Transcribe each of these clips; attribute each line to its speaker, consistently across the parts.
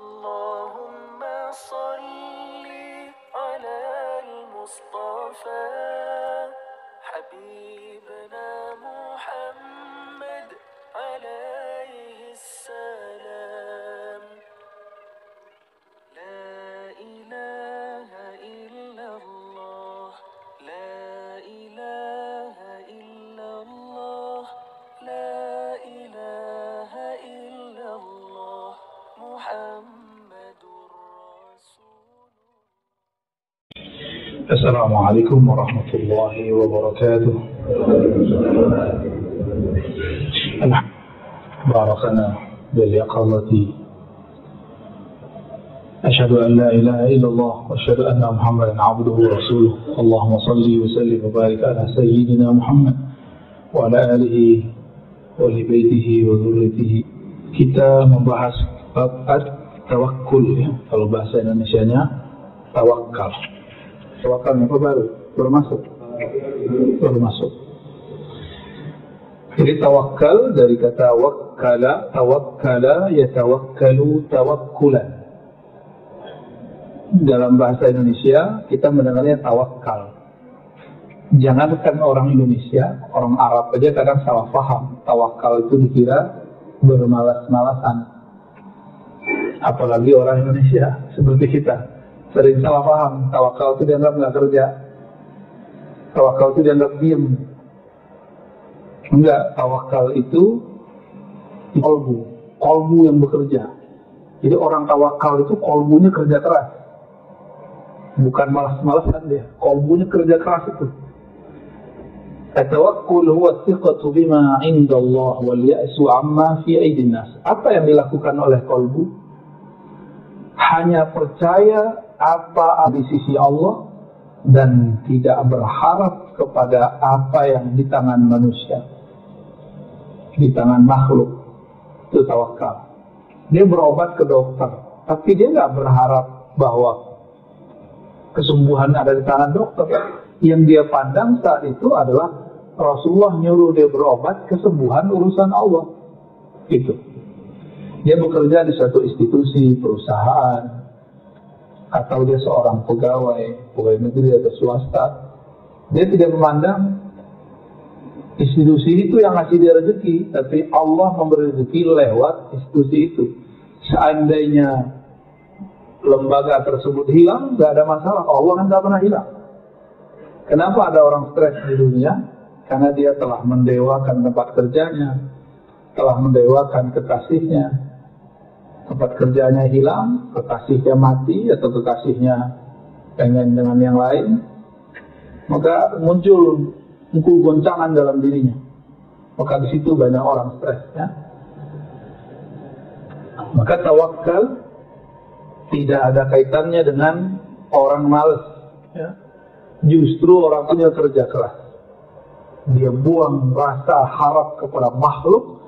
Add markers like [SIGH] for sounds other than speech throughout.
Speaker 1: اللهم صل على المصطفى حبيبنا محمد. السلام
Speaker 2: عليكم ورحمة الله وبركاته. باركنا باليقظة أشهد أن لا إله إلا الله وأشهد أن محمدا عبده ورسوله. اللهم صل وسلم وبارك على سيدنا محمد وعلى آله ولبيته وذريته. kita membahas bab tawakkul ya. Kalau bahasa Indonesianya tawakal. Tawakal apa baru? Baru masuk. Baru masuk. Jadi tawakal dari kata wakkala, tawakkala yatawakkalu tawakkulan. Dalam bahasa Indonesia kita mendengarnya tawakal. Jangankan orang Indonesia, orang Arab aja kadang salah paham. Tawakal itu dikira bermalas-malasan. Apalagi orang Indonesia seperti kita sering salah paham. Tawakal itu dianggap nggak kerja. Tawakal itu dianggap diem. Enggak, tawakal itu kolbu, kolbu yang bekerja. Jadi orang tawakal itu kolbunya kerja keras. Bukan malas-malasan dia, kolbunya kerja keras itu. Huwa thiqatu bima Allah wal ya'su 'amma fi aidin nas. Apa yang dilakukan oleh kolbu? Hanya percaya apa di sisi Allah dan tidak berharap kepada apa yang di tangan manusia. Di tangan makhluk. Itu tawakal. Dia berobat ke dokter, tapi dia nggak berharap bahwa kesembuhan ada di tangan dokter. Yang dia pandang saat itu adalah Rasulullah nyuruh dia berobat kesembuhan urusan Allah. Itu. Dia bekerja di suatu institusi, perusahaan, atau dia seorang pegawai, pegawai negeri atau swasta. Dia tidak memandang institusi itu yang ngasih dia rezeki, tapi Allah memberi rezeki lewat institusi itu. Seandainya lembaga tersebut hilang, nggak ada masalah. Allah kan nggak pernah hilang. Kenapa ada orang stres di dunia? Karena dia telah mendewakan tempat kerjanya, telah mendewakan kekasihnya. Tempat kerjanya hilang, kekasihnya mati atau kekasihnya pengen dengan yang lain, maka muncul muncul goncangan dalam dirinya. Maka di situ banyak orang stres ya. Maka tawakal tidak ada kaitannya dengan orang males ya. Justru orang punya kerja keras. Dia buang rasa harap kepada makhluk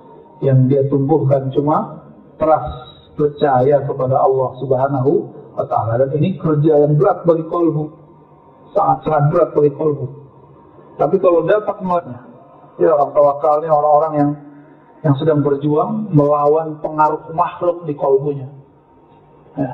Speaker 2: yang dia tumbuhkan cuma trust percaya kepada Allah Subhanahu wa taala dan ini kerja yang berat bagi kolbu. Sangat-sangat berat bagi kolbu. Tapi kalau dapat melihatnya, ya orang tawakalnya orang-orang yang yang sedang berjuang melawan pengaruh makhluk di kolbunya. Ya.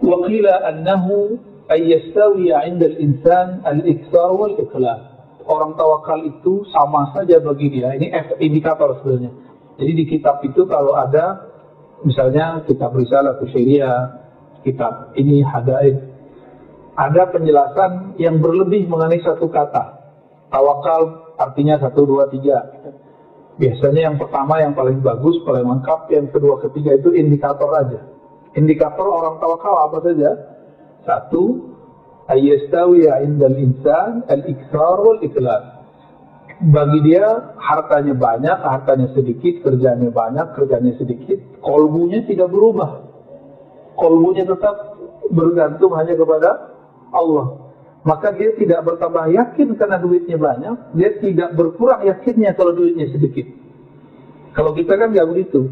Speaker 2: Wakila annahu ayyastawi 'inda al-insan al-iktsar wal ikhlas. Orang tawakal itu sama saja bagi dia. Ini indikator sebenarnya. Jadi di kitab itu kalau ada misalnya kitab risalah Kusyiria, kitab ini hadaid, ada penjelasan yang berlebih mengenai satu kata. Tawakal artinya satu, dua, tiga. Biasanya yang pertama yang paling bagus, paling lengkap, yang kedua, ketiga itu indikator aja. Indikator orang tawakal apa saja? Satu, ayyastawi indal insan al-iksar wal ikhlas. Bagi dia hartanya banyak, hartanya sedikit, kerjanya banyak, kerjanya sedikit, kolbunya tidak berubah. Kolbunya tetap bergantung hanya kepada Allah. Maka dia tidak bertambah yakin karena duitnya banyak, dia tidak berkurang yakinnya kalau duitnya sedikit. Kalau kita kan nggak begitu.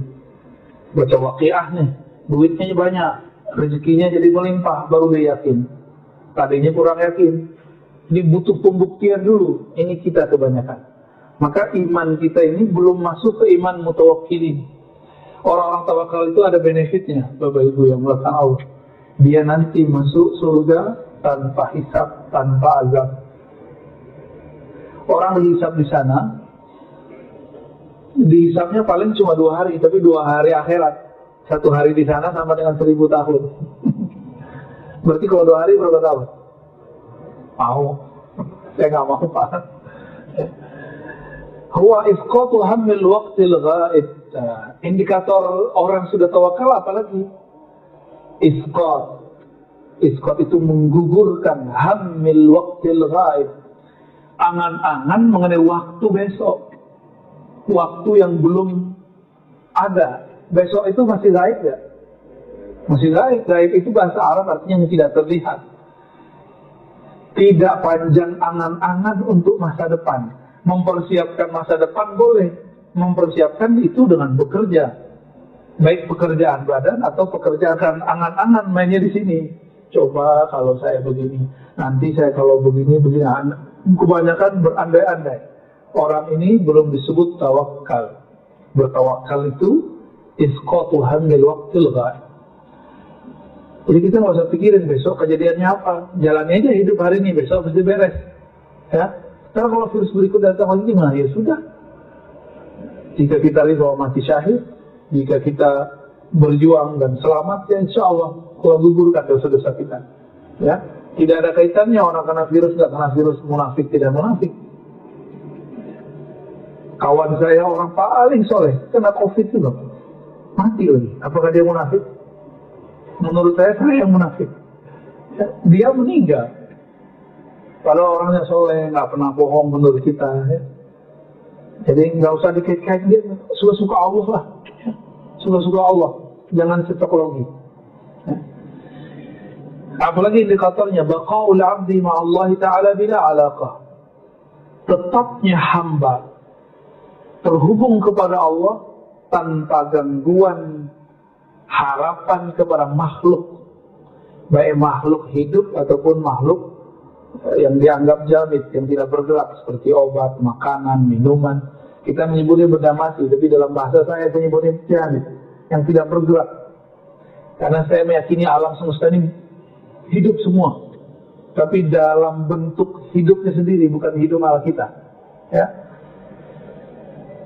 Speaker 2: Baca waqiah nih, duitnya banyak, rezekinya jadi melimpah, baru dia yakin. Tadinya kurang yakin. Ini butuh pembuktian dulu. Ini kita kebanyakan. Maka iman kita ini belum masuk ke iman mutawakkilin. Orang-orang tawakal itu ada benefitnya, Bapak Ibu yang melakukan Allah. Dia nanti masuk surga tanpa hisap, tanpa azab. Orang dihisap di sana, dihisapnya paling cuma dua hari, tapi dua hari akhirat. Satu hari di sana sama dengan seribu tahun. [LAUGHS] Berarti kalau dua hari berapa tahun? Mau. Saya nggak mau Pak. Huwa isqatu hamil waqtil ghaib. Nah, indikator orang sudah tawakal apalagi? Isqat. Isqat itu menggugurkan hamil waqtil ghaib. Angan-angan mengenai waktu besok. Waktu yang belum ada. Besok itu masih gaib ya? Masih gaib. Gaib itu bahasa Arab artinya yang tidak terlihat. Tidak panjang angan-angan untuk masa depan mempersiapkan masa depan boleh. Mempersiapkan itu dengan bekerja. Baik pekerjaan badan atau pekerjaan angan-angan mainnya di sini. Coba kalau saya begini, nanti saya kalau begini, begini. Kebanyakan berandai-andai. Orang ini belum disebut tawakal. Bertawakal itu isqatu hamil waktil ghaib. Jadi kita nggak usah pikirin besok kejadiannya apa. Jalannya aja hidup hari ini, besok mesti beres. Ya, karena kalau virus berikut datang lagi gimana? Ya sudah. Jika kita bahwa mati syahid, jika kita berjuang dan selamat, ya insya Allah kalau gugurkan dosa-dosa kita. Ya, tidak ada kaitannya orang kena virus nggak kena virus munafik tidak munafik. Kawan saya orang paling soleh kena covid juga mati lagi. Apakah dia munafik? Menurut saya saya yang munafik. Dia meninggal kalau orangnya soleh, nggak pernah bohong menurut kita. Ya. Jadi nggak usah dikait-kait dia, suka-suka Allah lah. Suka-suka Allah, jangan cocok logi. Ya. Apalagi indikatornya, baqaul abdi Allah ta'ala bila alaqah. Tetapnya hamba terhubung kepada Allah tanpa gangguan harapan kepada makhluk. Baik makhluk hidup ataupun makhluk yang dianggap jamit, yang tidak bergerak seperti obat, makanan, minuman. Kita menyebutnya benda mati, tapi dalam bahasa saya menyebutnya jamit, yang tidak bergerak. Karena saya meyakini alam semesta ini hidup semua, tapi dalam bentuk hidupnya sendiri, bukan hidup ala kita. Ya.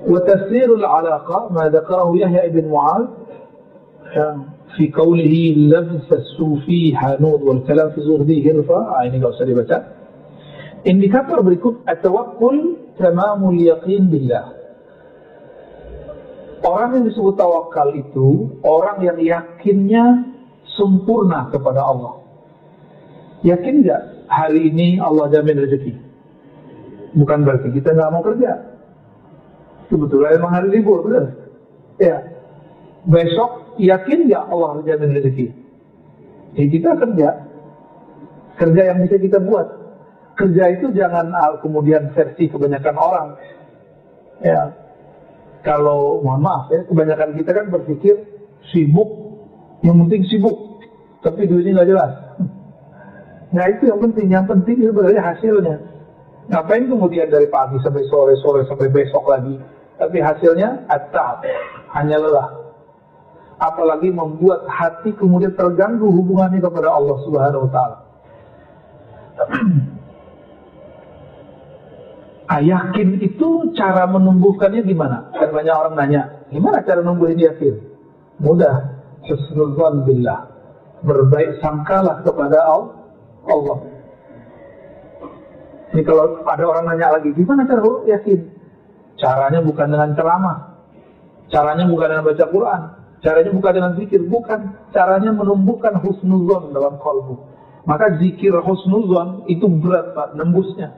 Speaker 2: وتفسير العلاقة ما ذكره يحيى بن معاذ في قوله لبس الصوفي حانود والكلام في زهده هرفة ini nggak usah dibaca indikator berikut at-tawakkul tamamul yaqin billah orang yang disebut tawakal itu orang yang yakinnya sempurna kepada Allah yakin nggak hari ini Allah jamin rezeki bukan berarti kita nggak mau kerja Sebetulnya emang hari libur, benar? Ya. Besok yakin nggak Allah jamin rezeki? Ya kita kerja. Kerja yang bisa kita buat. Kerja itu jangan kemudian versi kebanyakan orang. Ya. Kalau mohon maaf ya, kebanyakan kita kan berpikir sibuk, yang penting sibuk, tapi duitnya nggak jelas. Nah itu yang penting, yang penting sebenarnya hasilnya. Ngapain kemudian dari pagi sampai sore, sore sampai besok lagi tapi hasilnya atab, hanya lelah. Apalagi membuat hati kemudian terganggu hubungannya kepada Allah Subhanahu wa taala. [CLEARS THROAT] Ah, itu cara menumbuhkannya gimana? Kan banyak orang nanya, gimana cara numbuhin yakin? Mudah, husnul billah. Berbaik sangkalah kepada Allah. Ini kalau ada orang nanya lagi, gimana cara yakin? Caranya bukan dengan ceramah. Caranya bukan dengan baca Quran. Caranya bukan dengan zikir. Bukan. Caranya menumbuhkan husnuzon dalam kalbu. Maka zikir husnuzon itu berat Pak, nembusnya.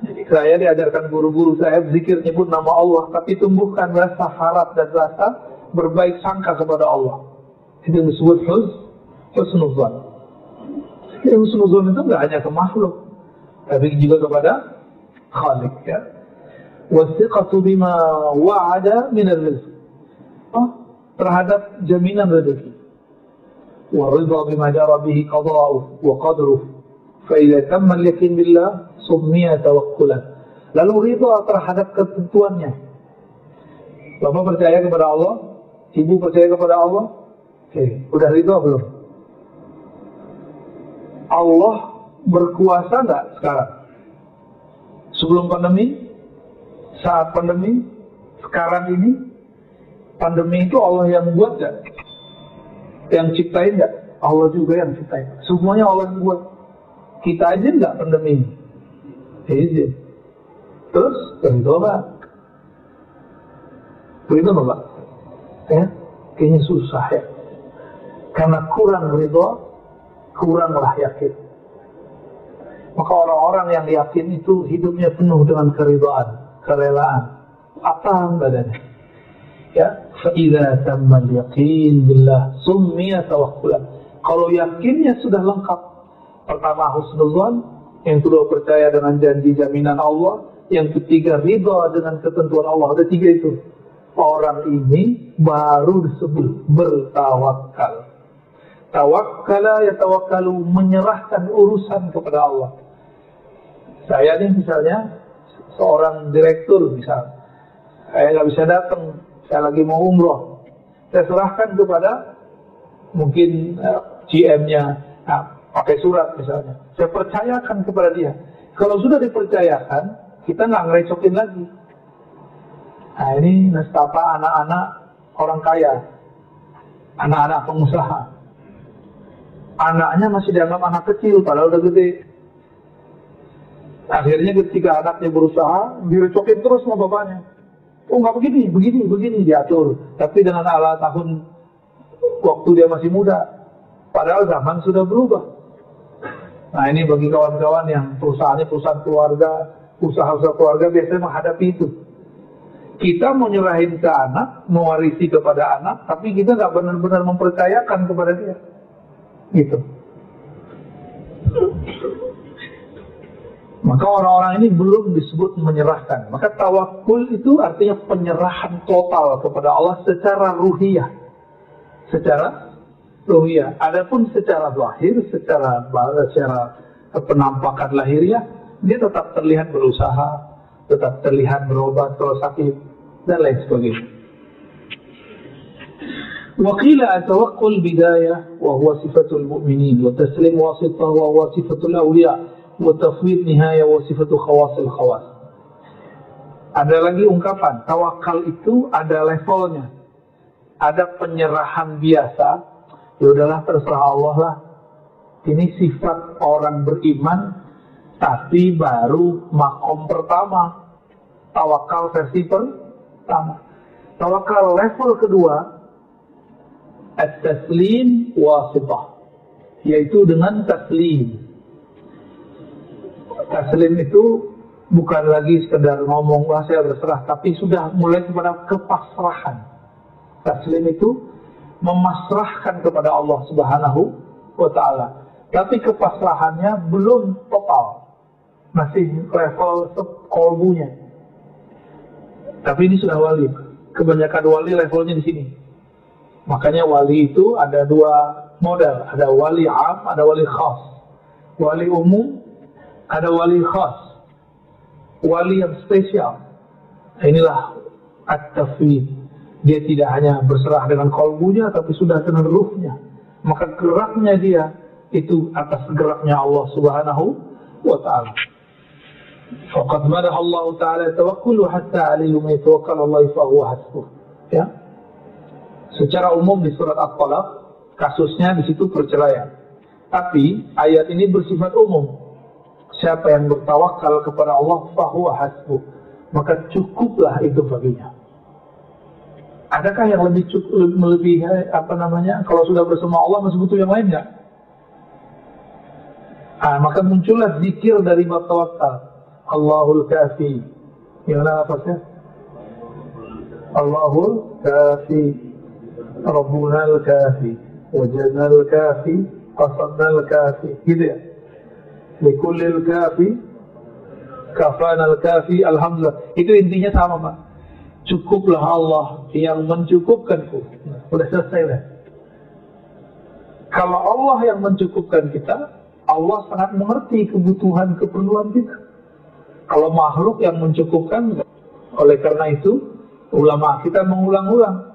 Speaker 2: Jadi saya diajarkan guru-guru saya zikir nyebut nama Allah. Tapi tumbuhkan rasa harap dan rasa berbaik sangka kepada Allah. Itu yang disebut hus, husnuzon. Ya, husnuzon itu nggak hanya ke makhluk. Tapi juga kepada Khalik ya wasiqatu bima wa'ada min rizq oh, terhadap jaminan rezeki. Wa ridha bima jara bihi qada'uh wa qadruh fa idza tamma al-yakin billah summiya tawakkulan lalu ridha terhadap ketentuannya. Bapak percaya kepada Allah? Ibu percaya kepada Allah? Oke, udah ridho belum? Allah berkuasa nggak sekarang? Sebelum pandemi, saat pandemi, sekarang ini, pandemi itu Allah yang buat nggak? Yang ciptain nggak? Allah juga yang ciptain. Semuanya Allah yang buat. Kita aja nggak pandemi. Izin. Terus, ridho nggak? Ridho nggak? Pak? Ya, kayaknya susah ya. Karena kurang ridho, kuranglah yakin. Maka orang-orang yang yakin itu hidupnya penuh dengan keridhaan, kerelaan, apa badannya. Fa'idha tammal yakin billah summiya tawakkulan. Kalau yakinnya sudah lengkap. Pertama husnuzan, yang kedua percaya dengan janji jaminan Allah, yang ketiga riba dengan ketentuan Allah. Ada tiga itu. Orang ini baru disebut bertawakal. Tawakkala ya tawakkalu menyerahkan urusan kepada Allah. Saya nih misalnya seorang direktur misalnya. Saya nggak bisa datang saya lagi mau umroh, saya serahkan kepada mungkin uh, GM-nya, nah, pakai surat misalnya, saya percayakan kepada dia. Kalau sudah dipercayakan, kita nggak ngerecokin lagi. Nah ini nestapa anak-anak orang kaya, anak-anak pengusaha. Anaknya masih dianggap anak kecil, padahal udah gede. Akhirnya ketika anaknya berusaha, direcokin terus sama bapaknya. Oh nggak begini, begini, begini diatur. Tapi dengan ala tahun waktu dia masih muda. Padahal zaman sudah berubah. Nah ini bagi kawan-kawan yang perusahaannya perusahaan keluarga, usaha-usaha keluarga biasanya menghadapi itu. Kita mau nyerahin ke anak, mewarisi kepada anak, tapi kita nggak benar-benar mempercayakan kepada dia. Gitu. Maka orang-orang ini belum disebut menyerahkan. Maka tawakul itu artinya penyerahan total kepada Allah secara ruhiyah. Secara ruhiyah. Adapun secara zahir, secara secara penampakan lahiriah, dia tetap terlihat berusaha, tetap terlihat berobat kalau sakit, dan lain sebagainya. وقيل التوكل بداية وهو صفة المؤمنين وتسليم واسطة وهو صفة الأولياء وتفويض نهاية وصفة خواص الخواص ada lagi ungkapan tawakal itu ada levelnya ada penyerahan biasa ya udahlah terserah Allah lah ini sifat orang beriman tapi baru makom pertama tawakal versi pertama tawakal level kedua at-taslim wasitah yaitu dengan taslim taslim itu bukan lagi sekedar ngomong wah saya berserah tapi sudah mulai kepada kepasrahan. Taslim itu memasrahkan kepada Allah Subhanahu wa taala. Tapi kepasrahannya belum total. Masih level kolbunya tapi ini sudah wali. Kebanyakan wali levelnya di sini. Makanya wali itu ada dua model, ada wali am, ada wali khas. Wali umum, ada wali khas. Wali yang spesial. Inilah at-tafwid. Dia tidak hanya berserah dengan kolbunya, tapi sudah dengan ruhnya. Maka geraknya dia itu atas geraknya Allah Subhanahu wa taala. Faqad madaha Allah taala tawakkul hatta alayhi man yatawakkal Allah fa huwa hasbuh. Ya. Secara umum di surat At-Talaq kasusnya di situ perceraian. Tapi ayat ini bersifat umum. Siapa yang bertawakal kepada Allah, fahuwa hasbu Maka cukuplah itu baginya. Adakah yang lebih cukup, lebih apa namanya, kalau sudah bersama Allah masih butuh yang lain nggak? Ah, maka muncullah zikir dari bertawakal. Allahul kafi. Gimana lafaznya? Allahul kafi. Rabbuna al-kafi. Wajana al-kafi. Qasadna al-kafi. Gitu ya. Likulil kafi kafanal kafi alhamdulillah. Itu intinya sama Pak. Cukuplah Allah yang mencukupkanku. Nah, udah selesai lah. Kalau Allah yang mencukupkan kita, Allah sangat mengerti kebutuhan keperluan kita. Kalau makhluk yang mencukupkan, oleh karena itu ulama kita mengulang-ulang.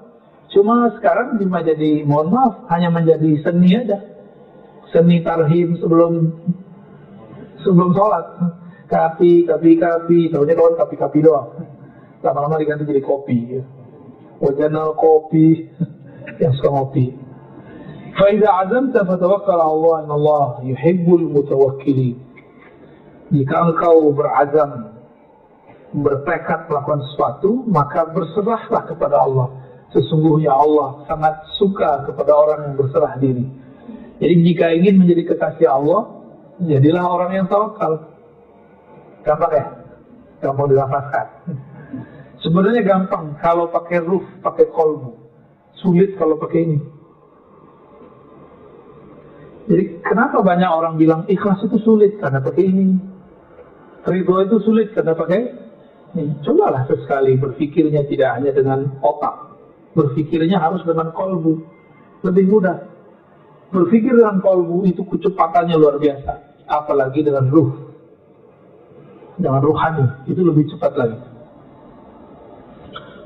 Speaker 2: Cuma sekarang cuma jadi, mohon maaf, hanya menjadi seni aja. Seni tarhim sebelum sebelum sholat. Kapi, kapi, kapi, tahunya kawan kapi, kapi doang. Lama-lama diganti jadi kopi. Ya. Wajana kopi, [LAUGHS] yang suka ngopi. فإذا عزمت فتوكل على الله إن الله يحب المتوكلين jika engkau berazam bertekad melakukan sesuatu maka berserahlah kepada Allah sesungguhnya Allah sangat suka kepada orang yang berserah diri jadi jika ingin menjadi kekasih Allah jadilah orang yang tawakal gampang ya gampang dilafazkan sebenarnya gampang kalau pakai ruf pakai kolbu sulit kalau pakai ini jadi kenapa banyak orang bilang ikhlas itu sulit karena pakai ini. Ridho itu sulit karena pakai ini. Cobalah sesekali berpikirnya tidak hanya dengan otak. Berpikirnya harus dengan kolbu. Lebih mudah. Berpikir dengan kolbu itu kecepatannya luar biasa. Apalagi dengan ruh. Dengan ruhani. Itu lebih cepat lagi.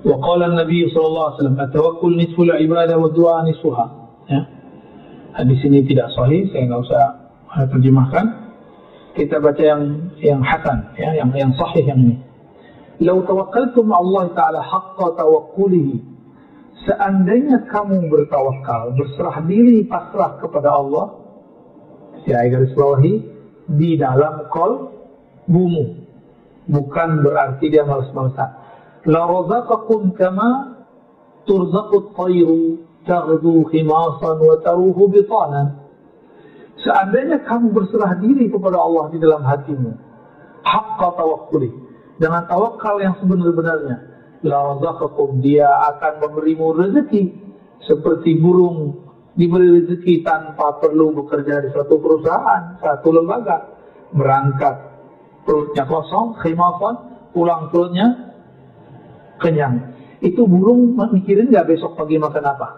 Speaker 2: Wa qala Nabi sallallahu alaihi wasallam, "At-tawakkul nisful ibadah wa du'a nisfuha." Ya. Hadis ini tidak sahih, saya nggak usah terjemahkan. Kita baca yang yang hasan, ya, yang yang sahih yang ini. Lau tawakkaltum Allah Ta'ala haqqa tawakkulihi Seandainya kamu bertawakal, berserah diri, pasrah kepada Allah, ya garis bawahi, di dalam kol bumu. Bukan berarti dia malas-malasan. La razaqakum kama turzaqut tayru taghdu khimasan wa taruhu bitanan. Seandainya kamu berserah diri kepada Allah di dalam hatimu, haqqa tawakkuli, dengan tawakal yang sebenar-benarnya, la razaqakum dia akan memberimu rezeki seperti burung diberi rezeki tanpa perlu bekerja di satu perusahaan, satu lembaga, berangkat perutnya kosong, khimafon, pulang perutnya kenyang. Itu burung mikirin nggak besok pagi makan apa?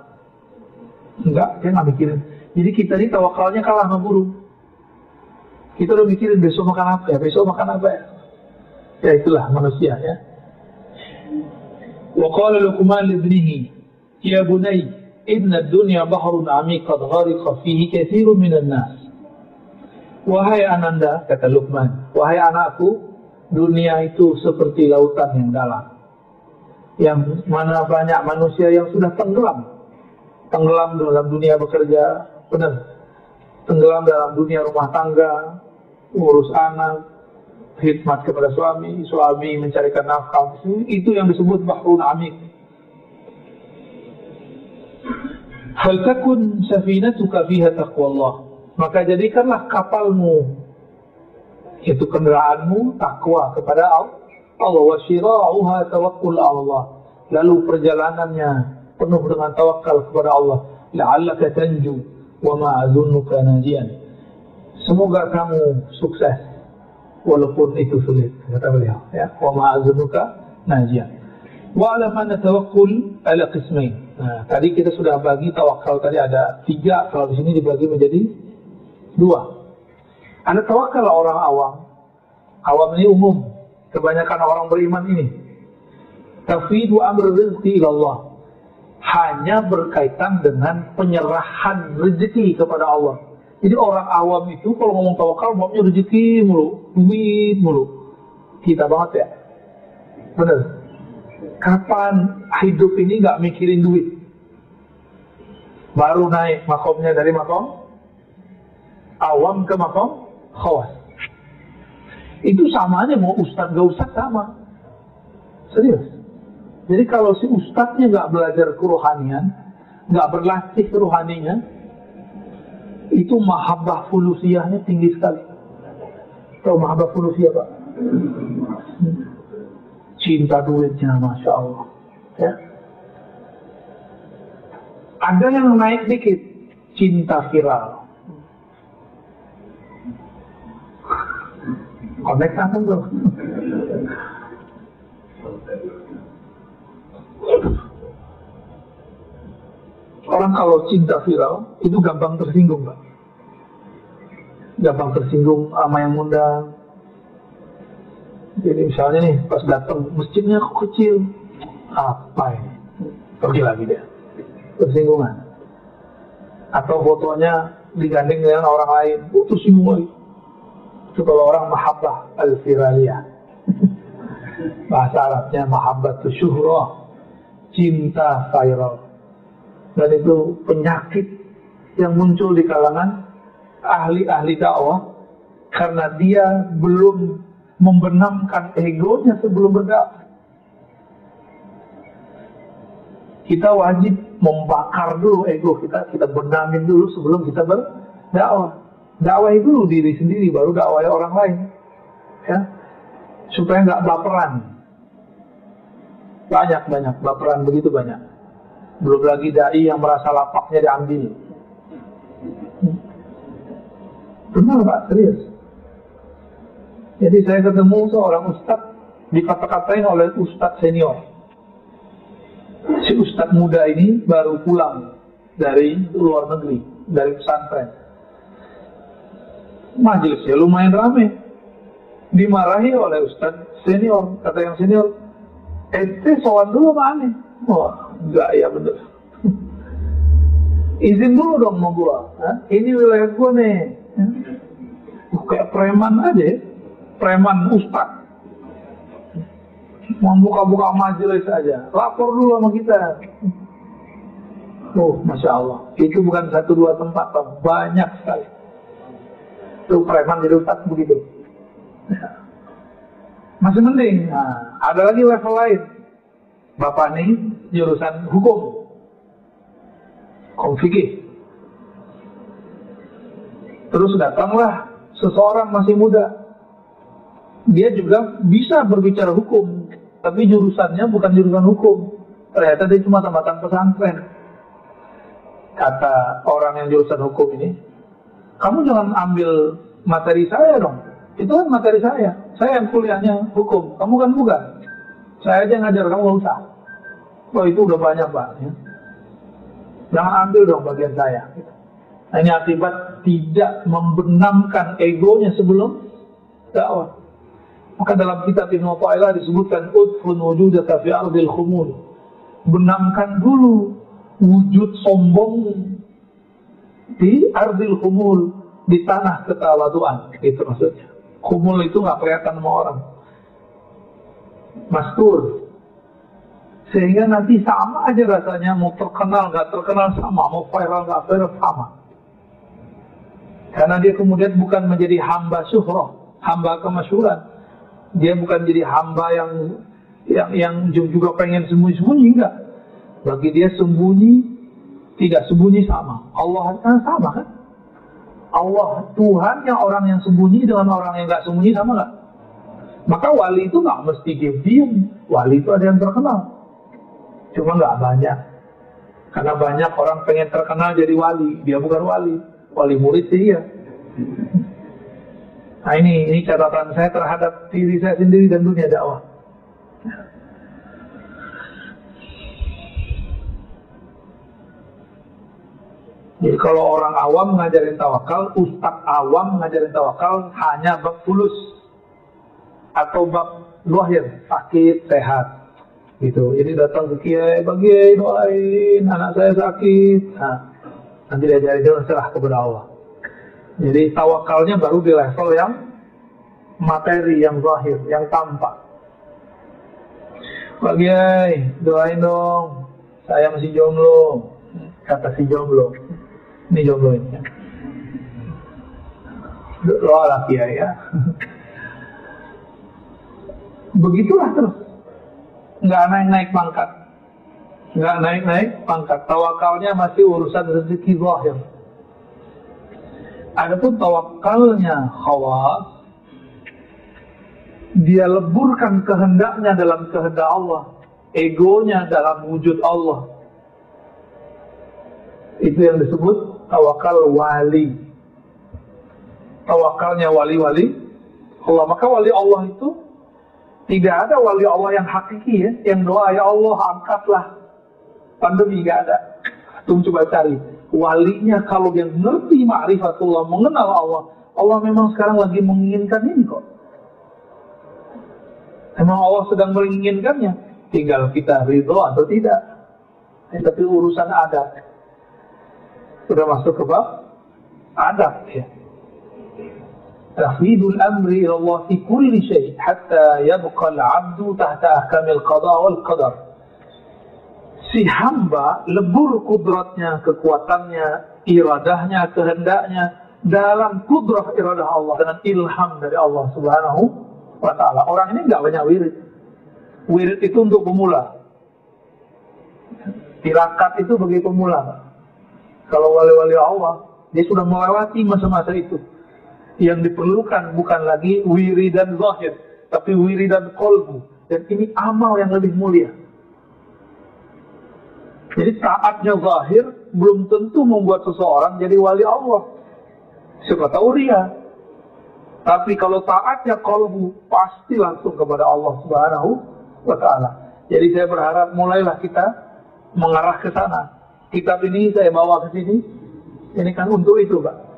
Speaker 2: Enggak, dia nggak mikirin. Jadi kita ini tawakalnya kalah sama burung. Kita udah mikirin besok makan apa ya, besok makan apa ya. Ya itulah manusia ya. Wa qala Luqman libnihi, ya bunayya Inna dunya bahrun amik qad ghariqa fihi katsirun minan nas. Wahai ananda, kata Luqman, wahai anakku, dunia itu seperti lautan yang dalam. Yang mana banyak manusia yang sudah tenggelam. Tenggelam dalam dunia bekerja, benar. Tenggelam dalam dunia rumah tangga, urus anak, khidmat kepada suami, suami mencarikan nafkah. Itu yang disebut bahrun amik Faltakun safinatuka fiha taqwallah. Maka jadikanlah kapalmu yaitu kendaraanmu takwa kepada Allah. Wa syira'uha tawakkul Allah. Lalu perjalanannya penuh dengan tawakal kepada Allah. La'allaka tanju wa ma'azunnuka najian. Semoga kamu sukses walaupun itu sulit kata beliau ya wa ma'azunuka najian wa alam anna tawakkul ala qismain nah, tadi kita sudah bagi tawakal tadi ada tiga kalau di sini dibagi menjadi dua. Ada tawakal orang awam. Awam ini umum. Kebanyakan orang beriman ini. Tafidu amr rizqi ilallah. Hanya berkaitan dengan penyerahan rezeki kepada Allah. Jadi orang awam itu kalau ngomong tawakal maunya rezeki mulu, duit mulu. Kita banget ya. Bener. Kapan hidup ini nggak mikirin duit? Baru naik makomnya dari makom awam ke makom khawas. Itu sama aja mau ustad gak ustad sama. Serius. Jadi kalau si ustadznya nggak belajar kerohanian, nggak berlatih kerohanian, itu mahabbah fulusiyahnya tinggi sekali. Tahu mahabbah fulusiyah Pak? Cinta duitnya Masya Allah. Ya. Ada yang naik dikit, cinta viral. Connect kan tuh. Orang kalau cinta viral itu gampang tersinggung, Pak. Gampang tersinggung sama yang undang. Jadi misalnya nih pas datang masjidnya kok kecil, apa ini? Pergi lagi dia. bersinggungan. Atau fotonya digandeng dengan orang lain, oh, singgung Itu kalau orang mahabbah al-firaliyah. [LAUGHS] Bahasa Arabnya mahabbat syuhrah, cinta viral. Dan itu penyakit yang muncul di kalangan ahli-ahli dakwah karena dia belum membenamkan egonya sebelum berdakwah. Kita wajib membakar dulu ego kita, kita benamin dulu sebelum kita berdakwah. Dakwah dulu diri sendiri, baru dakwah orang lain. Ya, supaya nggak baperan. Banyak banyak baperan begitu banyak. Belum lagi dai yang merasa lapaknya diambil. Benar pak, serius. Jadi saya ketemu seorang ustadz dikata-katain oleh ustadz senior. Si ustadz muda ini baru pulang dari luar negeri, dari pesantren. Majelisnya lumayan ramai. Dimarahi oleh ustadz senior, kata yang senior, ente soal dulu mana? Wah, enggak ya bener. [LAUGHS] Izin dulu dong mau gua. Ini wilayah gua nih. Kayak preman aja ya. Preman ustad. Mau buka-buka majelis aja. Lapor dulu sama kita. Oh, Masya Allah. Itu bukan satu dua tempat, banyak sekali. Itu preman jadi ustad begitu. Masih mending. Nah, ada lagi level lain. Bapak ini jurusan hukum. Fikih. Terus datanglah seseorang masih muda. Dia juga bisa berbicara hukum, tapi jurusannya bukan jurusan hukum. Ternyata dia cuma tamatan pesantren. Kata orang yang jurusan hukum ini, kamu jangan ambil materi saya dong. Itu kan materi saya. Saya yang kuliahnya hukum, kamu kan bukan. Saya aja ngajar, kamu nggak usah. Oh itu udah banyak pak. Ya. Jangan ambil dong bagian saya. Ini akibat tidak membenamkan egonya sebelum dakwah. Maka dalam kitab Ibn Ta'ilah disebutkan Udfun wujudaka fi ardil khumul. Benamkan dulu wujud sombong di ardil khumul, di tanah ketawaduan. Itu maksudnya. Khumul itu nggak kelihatan sama orang. Mastur. Sehingga nanti sama aja rasanya mau terkenal nggak terkenal sama, mau viral nggak viral sama. Karena dia kemudian bukan menjadi hamba syuhrah, hamba kemasyuran. Dia bukan jadi hamba yang yang yang juga pengen sembunyi-sembunyi enggak. Bagi dia sembunyi tidak sembunyi sama. Allah kan sama kan? Allah Tuhan yang orang yang sembunyi dengan orang yang nggak sembunyi sama nggak? Maka wali itu nggak mesti diam. Wali itu ada yang terkenal. Cuma nggak banyak. Karena banyak orang pengen terkenal jadi wali. Dia bukan wali wali murid sih ya. Nah ini, ini catatan saya terhadap diri saya sendiri dan dunia dakwah. Jadi kalau orang awam ngajarin tawakal, ustaz awam ngajarin tawakal hanya bab fulus atau bab luahir, sakit, sehat. Gitu. Jadi datang ke kiai, bagi doain anak saya sakit. Nah, Nanti diajari dia serah kepada Allah. Jadi tawakalnya baru di level yang materi, yang zahir, yang tampak. Pak Kiai, doain dong. Saya masih jomblo. Kata si jomblo. Ini jomblo ini. Doa lah Kiai ya. Begitulah terus. Nggak naik-naik pangkat nggak naik-naik pangkat. Tawakalnya masih urusan rezeki zahir. Adapun tawakalnya khawas, dia leburkan kehendaknya dalam kehendak Allah, egonya dalam wujud Allah. Itu yang disebut tawakal wali. Tawakalnya wali-wali Allah. Maka wali Allah itu tidak ada wali Allah yang hakiki ya, yang doa ya Allah angkatlah pandemi nggak ada. Tunggu coba cari Walinya kalau yang ngerti ma'rifatullah, mengenal Allah, Allah memang sekarang lagi menginginkan ini kok. Memang Allah sedang menginginkannya. Tinggal kita ridho atau tidak. Ya, tapi urusan adat. Sudah masuk ke bab adat ya. تفويض الأمر إلى الله في كل شيء حتى يبقى العبد تحت أحكام القضاء والقدر si hamba lebur kudratnya, kekuatannya, iradahnya, kehendaknya dalam kudrah iradah Allah dengan ilham dari Allah Subhanahu wa taala. Orang ini nggak banyak wirid. Wirid itu untuk pemula. Tirakat itu bagi pemula. Kalau wali-wali Allah, dia sudah melewati masa-masa itu yang diperlukan bukan lagi wiridan zahir, tapi wiridan kolbu. Dan ini amal yang lebih mulia. Jadi taatnya zahir belum tentu membuat seseorang jadi wali Allah. Siapa tahu ria. Tapi kalau taatnya kolbu pasti langsung kepada Allah Subhanahu wa taala. Jadi saya berharap mulailah kita mengarah ke sana. Kitab ini saya bawa ke sini. Ini kan untuk itu, Pak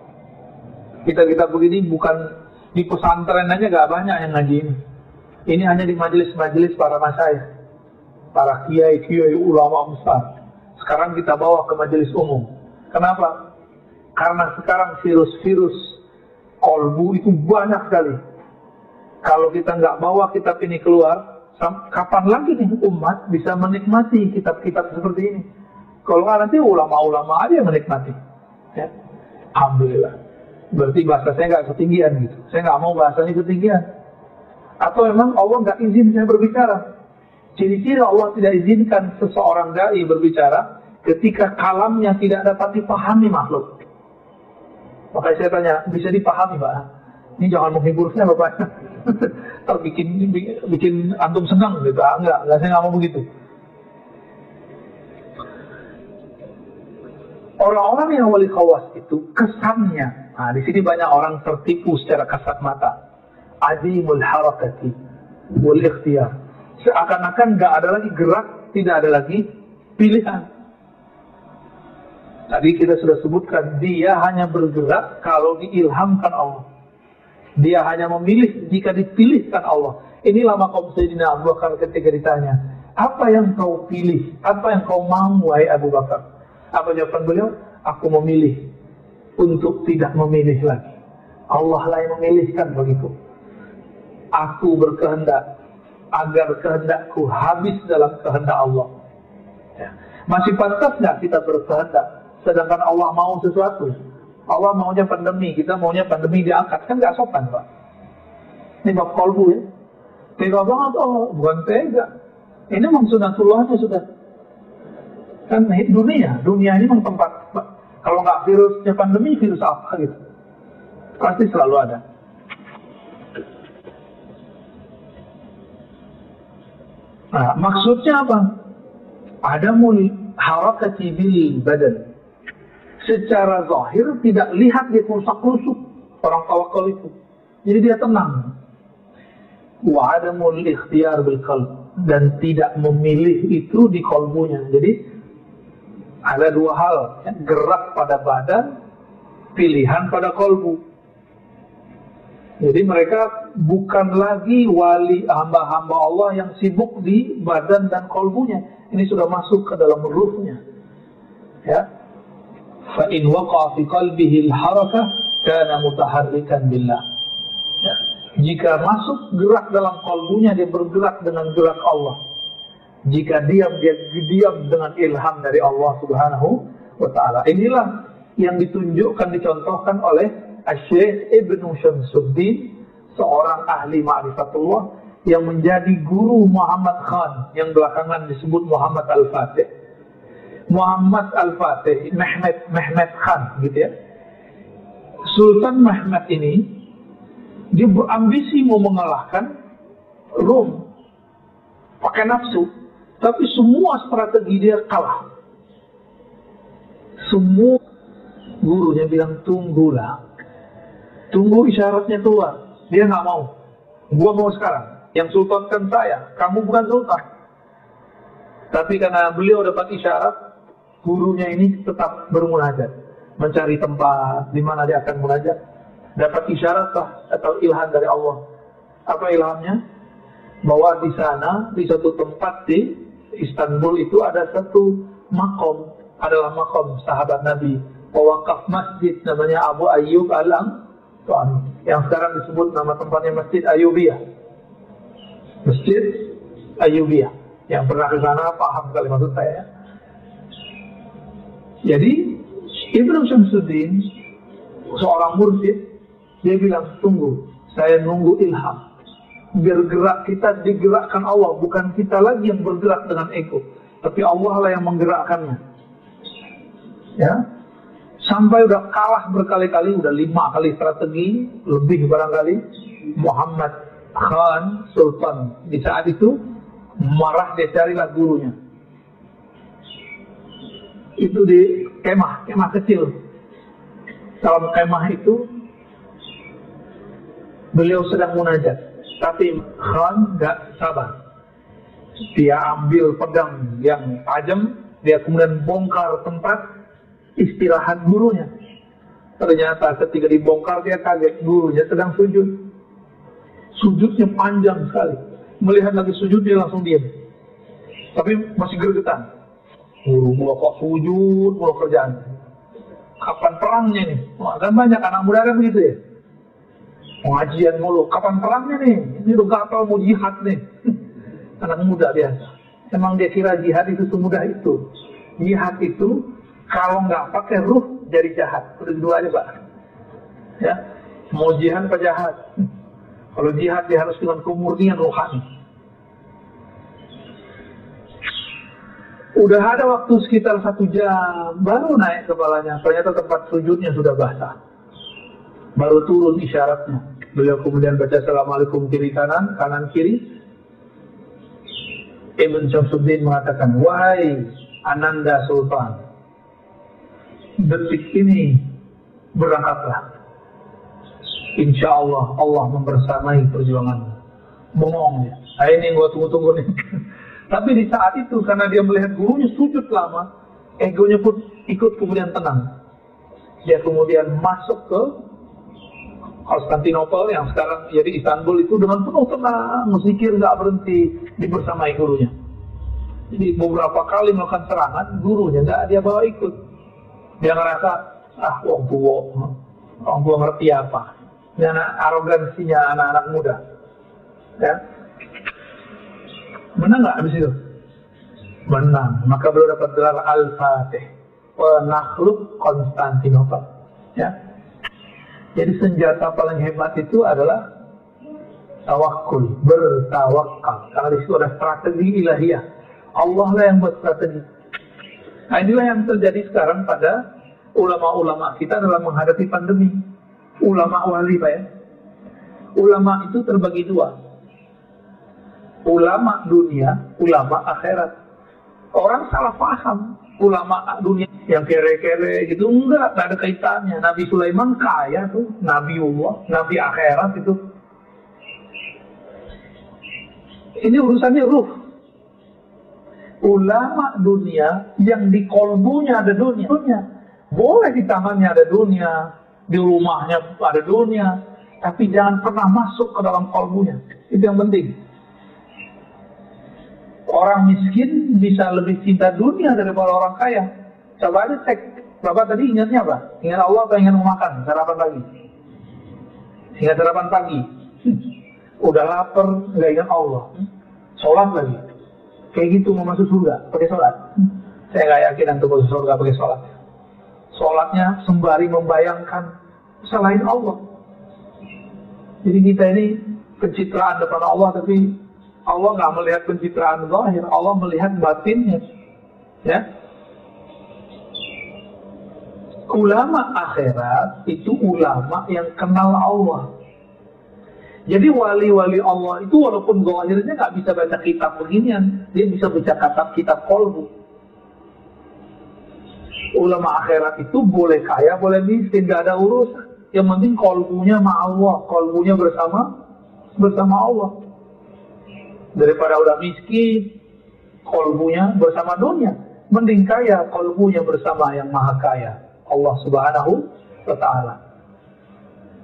Speaker 2: kita-kita begini bukan di pesantren aja gak banyak yang ngaji ini. Ini hanya di majelis-majelis para masyayikh, para kiai-kiai ulama besar. Sekarang kita bawa ke majelis umum. Kenapa? Karena sekarang virus-virus kolbu itu banyak sekali. Kalau kita nggak bawa kitab ini keluar, kapan lagi nih umat bisa menikmati kitab-kitab seperti ini? Kalau nggak nanti ulama-ulama aja yang menikmati. Ya. Alhamdulillah. Berarti bahasa saya nggak ketinggian gitu. Saya nggak mau bahasanya ketinggian. Atau memang Allah nggak izin saya berbicara. Ciri-ciri Allah tidak izinkan seseorang dai berbicara ketika kalamnya tidak dapat dipahami makhluk. Makanya saya tanya, bisa dipahami Pak? Ini jangan menghibur saya Bapak. [LAUGHS] Atau bikin, bikin antum senang gitu. Ah, enggak, enggak, saya nggak mau begitu. Orang-orang yang wali khawas itu kesannya Nah, di sini banyak orang tertipu secara kasat mata. Azimul harakati wal ikhtiyar. Seakan-akan nggak ada lagi gerak, tidak ada lagi pilihan. Tadi kita sudah sebutkan, dia hanya bergerak kalau diilhamkan Allah. Dia hanya memilih jika dipilihkan Allah. Inilah makom Sayyidina Abu Bakar ketika ditanya, apa yang kau pilih? Apa yang kau mau, wahai Abu Bakar? Apa jawaban beliau? Aku memilih untuk tidak memilih lagi. Allah lah yang memilihkan begitu. Aku berkehendak agar kehendakku habis dalam kehendak Allah. Ya. Masih pantas nggak kita berkehendak? Sedangkan Allah mau sesuatu. Allah maunya pandemi, kita maunya pandemi diangkat. Kan nggak sopan, Pak. Ini bab kolbu ya. Tega banget, oh, bukan tega. Ini memang sunatullahnya sudah. Kan dunia, dunia ini memang tempat kalau nggak virusnya pandemi, virus apa gitu? Pasti selalu ada. Nah, maksudnya apa? Ada mul harakati bil badan. Secara zahir tidak lihat dia kusak kusuk orang tawakal itu. Jadi dia tenang. Wa adamul ikhtiar bil qalb dan tidak memilih itu di kalbunya. Jadi ada dua hal, ya, gerak pada badan, pilihan pada kolbu. Jadi mereka bukan lagi wali hamba-hamba Allah yang sibuk di badan dan kolbunya. Ini sudah masuk ke dalam ruhnya. Ya. Fa in waqa'a fi qalbihi al-harakah kana mutaharrikan billah. Ya. Jika masuk gerak dalam kolbunya dia bergerak dengan gerak Allah. Jika diam dia diam dengan ilham dari Allah Subhanahu wa taala. Inilah yang ditunjukkan dicontohkan oleh Syekh Ibnu Syamsuddin seorang ahli ma'rifatullah yang menjadi guru Muhammad Khan yang belakangan disebut Muhammad Al-Fatih. Muhammad Al-Fatih, Mehmet Mehmet Khan gitu ya. Sultan Mehmet ini dia berambisi mau mengalahkan Rom pakai nafsu tapi semua strategi dia kalah. Semua gurunya bilang tunggulah. Tunggu isyaratnya keluar. Dia nggak mau. Gua mau sekarang. Yang sultan kan saya. Kamu bukan sultan. Tapi karena beliau dapat isyarat, gurunya ini tetap bermunajat. Mencari tempat di mana dia akan munajat. Dapat isyarat atau ilham dari Allah. Apa ilhamnya? Bahwa di sana, di satu tempat di Istanbul itu ada satu makom adalah makom sahabat Nabi. Pewakaf masjid namanya Abu Ayyub Al-Ansari. Yang sekarang disebut nama tempatnya Masjid Ayubiyah. Masjid Ayubiyah. Yang pernah ke sana paham kali maksud saya. Jadi Ibnu Syamsuddin seorang mursyid dia bilang tunggu saya nunggu ilham biar gerak kita digerakkan Allah bukan kita lagi yang bergerak dengan ego tapi Allah lah yang menggerakkannya ya sampai udah kalah berkali-kali udah lima kali strategi lebih barangkali Muhammad Khan Sultan. Di saat itu marah dia carilah gurunya. Itu di kemah kemah kecil. Dalam kemah itu beliau sedang munajat. Tapi Khan gak sabar. Dia ambil pedang yang tajam dia kemudian bongkar tempat istirahat gurunya. Ternyata ketika dibongkar dia kaget gurunya sedang sujud. Sujudnya panjang sekali. Melihat lagi sujud dia langsung diam. Tapi masih gergetan. Guru gua kok sujud mulu kerjaan. Kapan perangnya nih? Wah, kan banyak anak muda kan begitu ya. Pengajian mulu. Kapan perangnya nih? Ini udah gatal mau jihad nih. [LAUGHS] anak muda biasa. Emang dia kira jihad itu semudah itu. Jihad itu kalau nggak pakai ruh jadi jahat. Udah dua aja pak. Ya, mau jihad apa jahat? Kalau jihad dia harus dengan kemurnian rohani. Udah ada waktu sekitar satu jam, baru naik kepalanya. Ternyata tempat sujudnya sudah basah. Baru turun isyaratnya. Beliau kemudian baca Assalamualaikum kiri kanan, kanan kiri. Ibn Syamsuddin mengatakan, Wahai Ananda Sultan, detik ini berangkatlah. Insya Allah Allah membersamai perjuangan. Bengong ya. Nah, ini yang gue tunggu-tunggu nih. [LAUGHS] Tapi di saat itu karena dia melihat gurunya sujud lama, egonya pun ikut kemudian tenang. Dia kemudian masuk ke Konstantinopel yang sekarang jadi Istanbul itu dengan penuh tenang, musikir nggak berhenti dibersamai gurunya. Jadi beberapa kali melakukan serangan, gurunya nggak dia bawa ikut. Dia ngerasa, ah wong tua, wong tua ngerti apa. Ini anak arogansinya anak-anak muda. Ya. Menang nggak habis itu? Menang. Maka beliau dapat gelar Al-Fatih. Penakluk Konstantinopel. Ya. Jadi senjata paling hebat itu adalah tawakul, bertawakal. Karena di situ ada strategi ilahiyah. Allah lah yang buat strategi. Nah inilah yang terjadi sekarang pada ulama-ulama kita dalam menghadapi pandemi. Ulama wali Pak ya. Ulama itu terbagi dua. Ulama dunia, ulama akhirat. Orang salah paham. Ulama dunia yang kere-kere gitu enggak, enggak ada kaitannya. Nabi Sulaiman kaya tuh, Nabi Allah, Nabi akhirat itu. Ini urusannya ruh. Ulama dunia yang di kolbunya ada dunia. dunia boleh di tangannya ada dunia, di rumahnya ada dunia, tapi jangan pernah masuk ke dalam kalbunya. Itu yang penting. Orang miskin bisa lebih cinta dunia daripada orang kaya. Coba aja cek. Bapak tadi ingatnya apa? Ingat Allah atau ingin makan sarapan pagi? Ingat sarapan pagi. Udah lapar, nggak ingat Allah. Sholat lagi. Kayak gitu mau masuk surga, pakai sholat. Saya nggak yakin untuk masuk surga pakai sholat. Sholatnya sembari membayangkan selain Allah. Jadi kita ini pencitraan depan Allah, tapi Allah nggak melihat pencitraan zahir, Allah melihat batinnya. Ya. Ulama akhirat itu ulama yang kenal Allah. Jadi wali-wali Allah itu walaupun zahirnya nggak bisa baca kitab beginian, dia bisa baca kitab kitab kolbu ulama akhirat itu boleh kaya, boleh miskin, tidak ada urusan. Yang penting kolbunya sama Allah, kolbunya bersama bersama Allah. Daripada udah miskin, kolbunya bersama dunia. Mending kaya, kolbunya bersama yang maha kaya. Allah subhanahu wa ta'ala.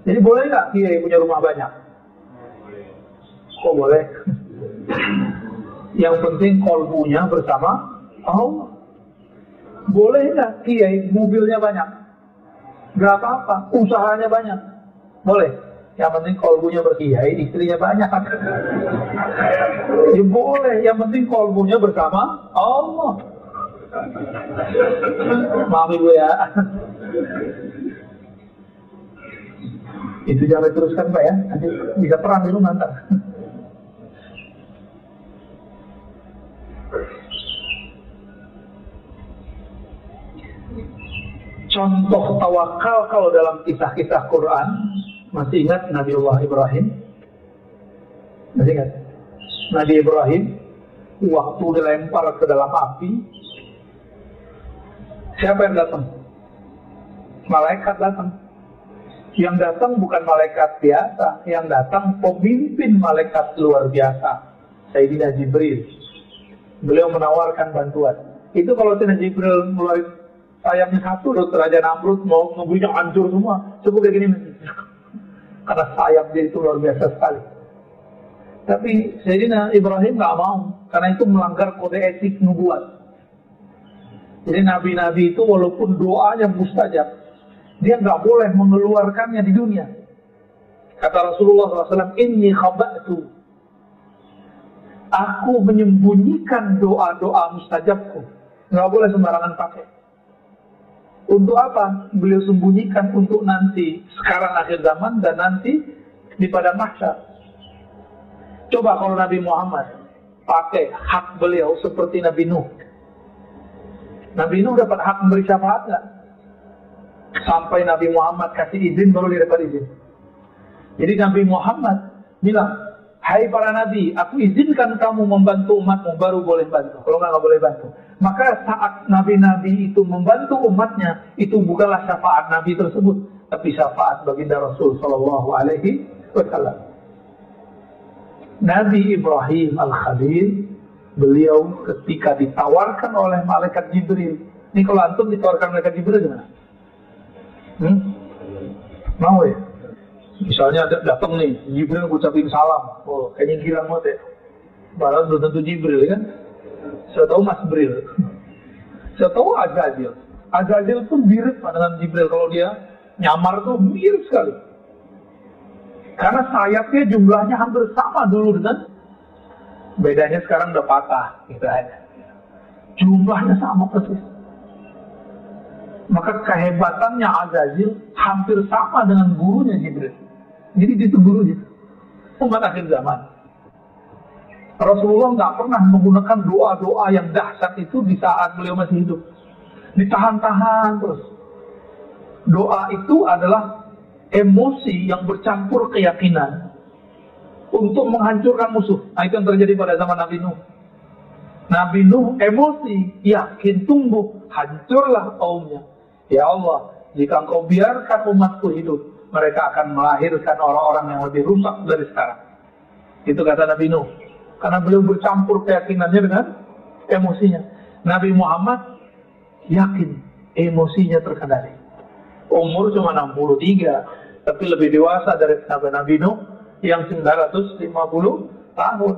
Speaker 2: Jadi boleh nggak kiai punya rumah banyak? Kok boleh? [LAUGHS] Yang penting kolbunya bersama Allah. Boleh nggak kiai mobilnya banyak? Gak apa-apa, usahanya banyak. Boleh. Yang penting kolbunya berkiai, istrinya banyak. ya boleh, yang penting kolbunya bersama Allah. Maaf ibu ya. Itu jangan diteruskan Pak ya, nanti bisa perang di rumah Contoh tawakal kalau dalam kisah-kisah Quran masih ingat Nabiullah Ibrahim? Masih ingat? Nabi Ibrahim waktu dilempar ke dalam api siapa yang datang? Malaikat datang. Yang datang bukan malaikat biasa, yang datang pemimpin malaikat luar biasa, Sayyidina Jibril. Beliau menawarkan bantuan. Itu kalau Sayyidina Jibril ngeluarin sayapnya satu, Raja Namrud mau ngebunya hancur semua. Cukup kayak gini. Karena sayap dia itu luar biasa sekali. Tapi Sayyidina Ibrahim nggak mau, karena itu melanggar kode etik nubuat. Jadi nabi-nabi itu walaupun doanya mustajab, dia nggak boleh mengeluarkannya di dunia. Kata Rasulullah SAW, Inni khaba'tu. Aku menyembunyikan doa-doa mustajabku. Nggak boleh sembarangan pakai. Untuk apa? Beliau sembunyikan untuk nanti, sekarang akhir zaman dan nanti di pada masa. Coba kalau Nabi Muhammad pakai hak beliau seperti Nabi Nuh. Nabi Nuh dapat hak memberi syafaat nggak? Sampai Nabi Muhammad kasih izin baru dia dapat izin. Jadi Nabi Muhammad bilang, Hai para nabi, aku izinkan kamu membantu umatmu, baru boleh bantu. Kalau nggak, nggak boleh bantu. Maka saat nabi-nabi itu membantu umatnya, itu bukanlah syafaat nabi tersebut, tapi syafaat baginda Rasul Shallallahu Alaihi Wasallam. Nabi Ibrahim Al-Khalil, beliau ketika ditawarkan oleh malaikat Jibril, ini kalau antum ditawarkan malaikat Jibril gimana? Hmm? Mau ya? Misalnya datang nih, Jibril ngucapin salam. Oh, kayaknya girang banget ya. Malah belum tentu Jibril kan. Saya tahu Mas Bril. Saya tahu Azazil. Azazil pun mirip dengan Jibril. Kalau dia nyamar tuh mirip sekali. Karena sayapnya jumlahnya hampir sama dulu dengan bedanya sekarang udah patah gitu aja. Jumlahnya sama persis. Maka kehebatannya Azazil hampir sama dengan gurunya Jibril. Jadi itu gurunya. Umat akhir zaman. Rasulullah nggak pernah menggunakan doa-doa yang dahsyat itu di saat beliau masih hidup. Ditahan-tahan terus. Doa itu adalah emosi yang bercampur keyakinan untuk menghancurkan musuh. Nah itu yang terjadi pada zaman Nabi Nuh. Nabi Nuh emosi, yakin tumbuh, hancurlah kaumnya. Ya Allah, jika engkau biarkan umatku hidup, mereka akan melahirkan orang-orang yang lebih rusak dari sekarang. Itu kata Nabi Nuh. Karena beliau bercampur keyakinannya dengan emosinya. Nabi Muhammad yakin emosinya terkendali. Umur cuma 63, tapi lebih dewasa dari Nabi Nabi Nuh yang 950 tahun.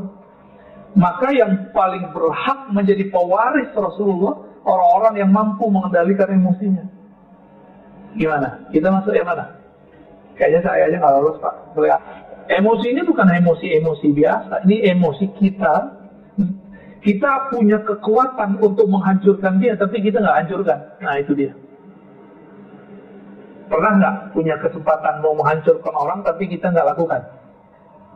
Speaker 2: Maka yang paling berhak menjadi pewaris Rasulullah orang-orang yang mampu mengendalikan emosinya. Gimana? Kita masuk yang mana? Kayaknya saya aja nggak lolos Pak. Melihat emosi ini bukan emosi-emosi biasa, ini emosi kita. Kita punya kekuatan untuk menghancurkan dia, tapi kita nggak hancurkan. Nah itu dia. Pernah nggak punya kesempatan mau menghancurkan orang, tapi kita nggak lakukan?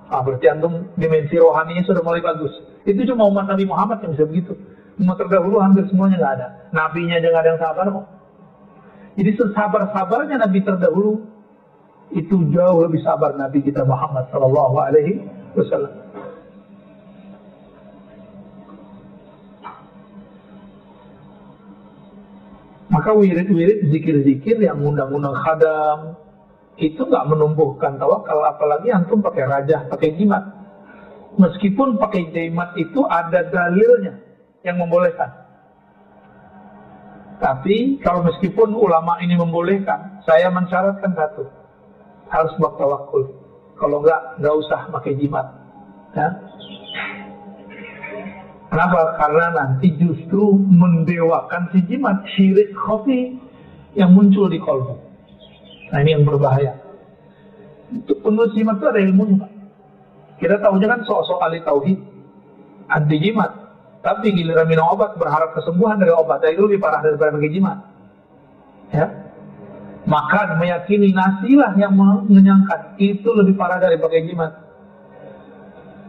Speaker 2: Ah, berarti antum dimensi rohaninya sudah mulai bagus. Itu cuma umat Nabi Muhammad yang bisa begitu. Umat terdahulu hampir semuanya nggak ada. Nabinya jangan ada yang sabar kok. Jadi sesabar-sabarnya Nabi terdahulu itu jauh lebih sabar Nabi kita Muhammad Sallallahu Alaihi Wasallam. Maka wirid-wirid zikir-zikir yang undang-undang khadam itu nggak menumbuhkan tawakal apalagi antum pakai raja, pakai jimat. Meskipun pakai jimat itu ada dalilnya yang membolehkan. Tapi kalau meskipun ulama ini membolehkan, saya mensyaratkan satu harus bertawakul. Kalau enggak, enggak usah pakai jimat. Ya. Kenapa? Karena nanti justru mendewakan si jimat, syirik kopi yang muncul di kolbu. Nah ini yang berbahaya. Untuk penulis jimat itu ada ilmunya Pak. Kita tahunya kan sok-sok ahli tauhid, anti jimat. Tapi giliran minum obat berharap kesembuhan dari obat, itu lebih parah daripada pakai jimat. Ya, makan meyakini nasilah yang mengenyangkan itu lebih parah dari pakai jimat.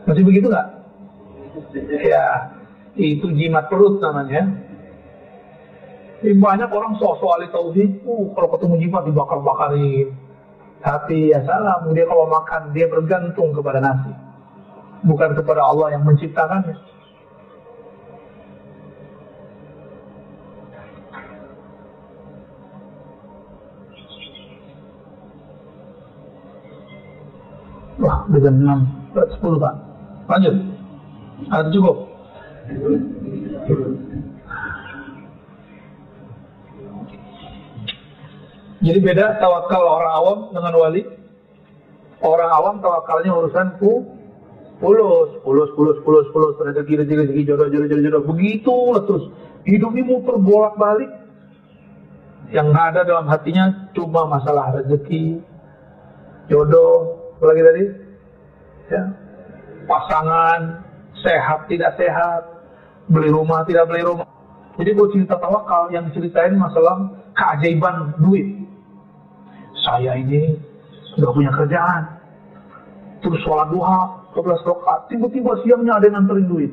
Speaker 2: Masih begitu nggak? Ya, itu jimat perut namanya. Ini banyak orang sok-sok ahli tauhid, uh, kalau ketemu jimat dibakar-bakarin. Tapi ya salah, dia kalau makan dia bergantung kepada nasi, bukan kepada Allah yang menciptakannya. Jam 6, 10 Pak. Lanjut. Ada cukup. Jadi beda tawakal orang awam dengan wali. Orang awam tawakalnya urusan ku pulus, pulus, pulus, pulus, pulus, rezeki, rezeki, rezeki, jodoh, jodoh, jodoh, jodoh. Begitu terus. Hidup ini muter bolak-balik. Yang ada dalam hatinya cuma masalah rezeki, jodoh, apa lagi tadi? Ya. Pasangan, sehat, tidak sehat, beli rumah, tidak beli rumah. Jadi gue cerita tawakal yang ceritain masalah keajaiban duit. Saya ini sudah punya kerjaan. Terus sholat duha, 12 rakaat. Tiba-tiba siangnya ada yang nganterin duit.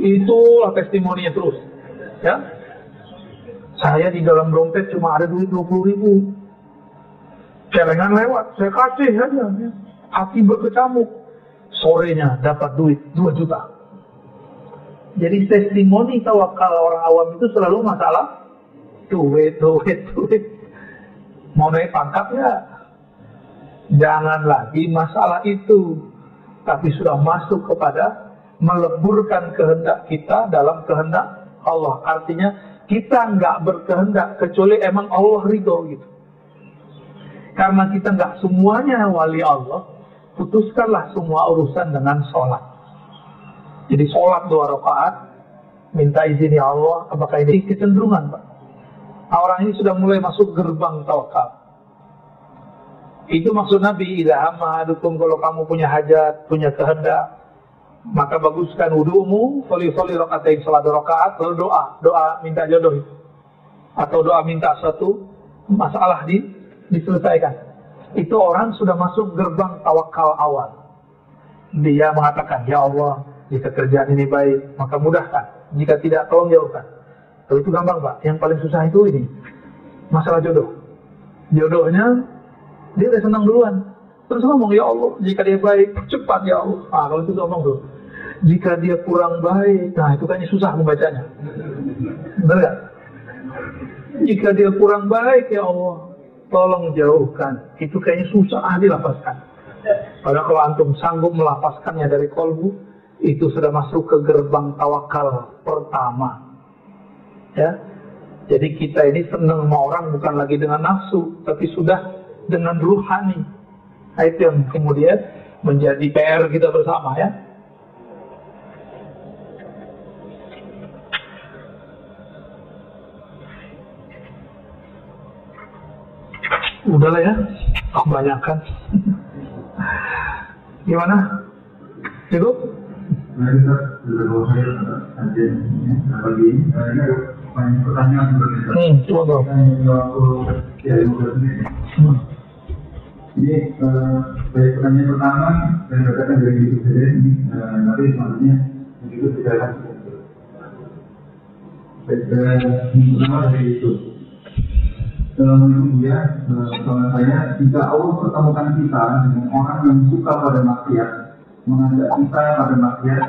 Speaker 2: Itulah testimoninya terus. Ya, saya di dalam dompet cuma ada duit 20 ribu. Celengan lewat, saya kasih aja. Hati berkecamuk. Sorenya dapat duit 2 juta. Jadi testimoni tawakal orang awam itu selalu masalah duit, duit, duit. Mau naik pangkat ya? Jangan lagi masalah itu. Tapi sudah masuk kepada meleburkan kehendak kita dalam kehendak Allah. Artinya kita nggak berkehendak kecuali emang Allah ridho gitu. Karena kita nggak semuanya wali Allah, putuskanlah semua urusan dengan sholat. Jadi sholat dua rakaat, minta izin ya Allah, apakah ini kecenderungan Pak? Nah, orang ini sudah mulai masuk gerbang tawakal. Itu maksud Nabi, idza hamma adukum kalau kamu punya hajat, punya kehendak, maka baguskan wudhumu, soli soli rokaatain salat rakaat, lalu doa, doa minta jodoh atau doa minta suatu masalah di, diselesaikan. Itu orang sudah masuk gerbang tawakal awal. Dia mengatakan, ya Allah, jika kerjaan ini baik, maka mudahkan. Jika tidak, tolong jauhkan. Kalau itu gampang Pak. Yang paling susah itu ini. Masalah jodoh. Jodohnya, dia udah senang duluan. Terus ngomong, ya Allah, jika dia baik, cepat ya Allah. Ah, kalau itu ngomong tuh. Jika dia kurang baik, nah itu kayaknya susah membacanya. Benar gak? Jika dia kurang baik, ya Allah, tolong jauhkan. Itu kayaknya susah ah, dilapaskan. Padahal kalau antum sanggup melapaskannya dari kolbu, itu sudah masuk ke gerbang tawakal pertama. Ya, jadi kita ini senang sama orang bukan lagi dengan nafsu, tapi sudah dengan ruhani. Nah, itu yang kemudian menjadi PR kita bersama ya. Udahlah ya, kebanyakan. Gimana? Cukup? Hmm, coba
Speaker 3: ya.
Speaker 2: Hmm.
Speaker 3: Ini dari pertanyaan pertama dan katakan dari itu saja ini eh, nanti selanjutnya begitu tidak akan Baik, pertama dari itu. Assalamualaikum ya, eh, saya, jika Allah pertemukan kita dengan orang yang suka pada maksiat, mengajak kita pada maksiat,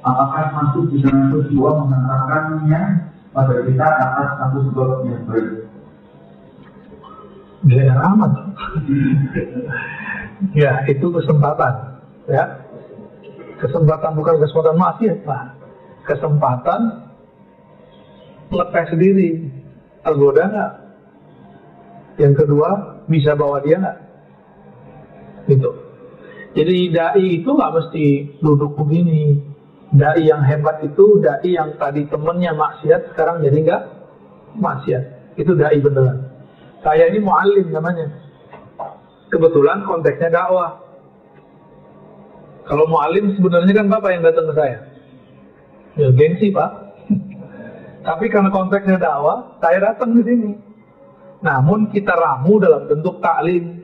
Speaker 3: apakah masuk di dalam peristiwa mengantarkannya pada kita atas satu sebab yang baik?
Speaker 2: Gila amat. ya, itu kesempatan. Ya. Kesempatan bukan kesempatan maksiat, Pak. Kesempatan lepas sendiri. Tergoda nggak? Yang kedua, bisa bawa dia nggak? Gitu. Jadi dai itu nggak mesti duduk begini. Dai yang hebat itu dai yang tadi temennya maksiat sekarang jadi enggak maksiat. Itu dai beneran. Saya ini muallim namanya. Kebetulan konteksnya dakwah. Kalau muallim sebenarnya kan bapak yang datang ke saya. Ya gengsi pak. [LAUGHS] Tapi karena konteksnya dakwah, saya datang ke sini. Namun kita ramu dalam bentuk taklim.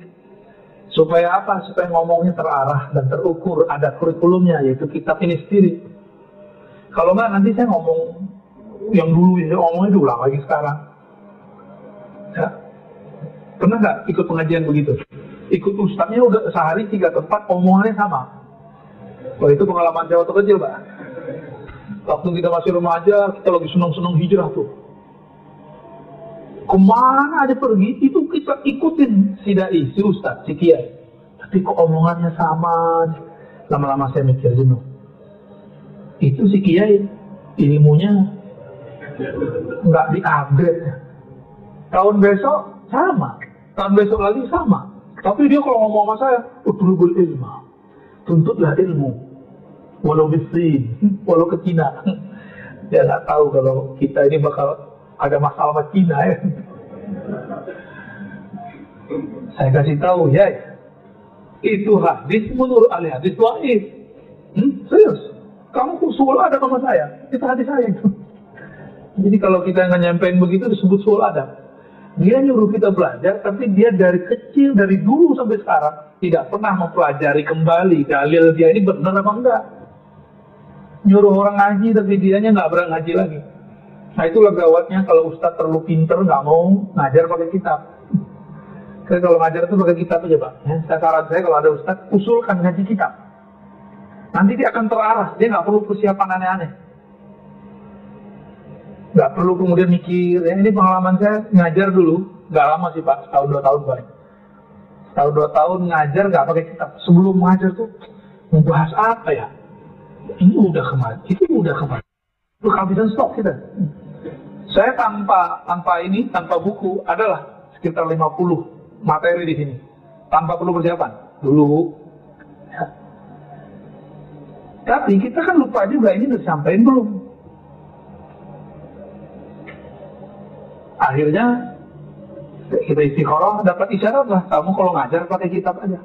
Speaker 2: Supaya apa? Supaya ngomongnya terarah dan terukur. Ada kurikulumnya, yaitu kitab ini sendiri. Kalau enggak nanti saya ngomong yang dulu ini ngomongnya diulang lagi sekarang. Ya. Pernah nggak ikut pengajian begitu? Ikut ustaznya udah sehari tiga tempat omongannya sama. Wah itu pengalaman saya waktu kecil, Pak. Waktu kita masih remaja, kita lagi senang-senang hijrah tuh. Ke mana aja pergi, itu kita ikutin si dai, si ustaz, si kiai. Tapi kok omongannya sama, lama-lama saya mikir jenuh. Itu si kiai, ilmunya nggak di-upgrade. Tahun besok sama, tahun besok lagi sama. Tapi dia kalau ngomong sama saya, utrubul ilma, tuntutlah ilmu, walau bisin, walau ke Cina. Dia nggak tahu kalau kita ini bakal ada masalah sama Cina ya. Saya kasih tahu ya, itu hadis menurut ahli hadis waif. Hmm? Serius, kamu usul ada sama saya, itu hadis saya itu. Jadi kalau kita nggak nyampein begitu disebut sul adab. Dia nyuruh kita belajar, tapi dia dari kecil, dari dulu sampai sekarang tidak pernah mempelajari kembali dalil dia ini benar apa enggak. Nyuruh orang ngaji, tapi dianya nggak berani ngaji lagi. Nah itulah gawatnya kalau ustadz terlalu pinter nggak mau ngajar pakai kitab. Karena kalau ngajar itu pakai kitab aja pak. Ya, saya saran saya kalau ada ustadz usulkan ngaji kitab. Nanti dia akan terarah, dia nggak perlu persiapan aneh-aneh nggak perlu kemudian mikir ya ini pengalaman saya ngajar dulu nggak lama sih pak setahun dua tahun pak setahun dua tahun ngajar nggak pakai kitab sebelum ngajar tuh mau bahas apa ya ini udah kemarin itu udah kemarin lu kehabisan stok kita saya tanpa tanpa ini tanpa buku adalah sekitar 50 materi di sini. Tanpa perlu persiapan. Dulu. Ya. tapi kita kan lupa juga ini udah disampaikan belum. Akhirnya kita istikharah dapat isyarat lah. Kamu kalau ngajar pakai kitab aja.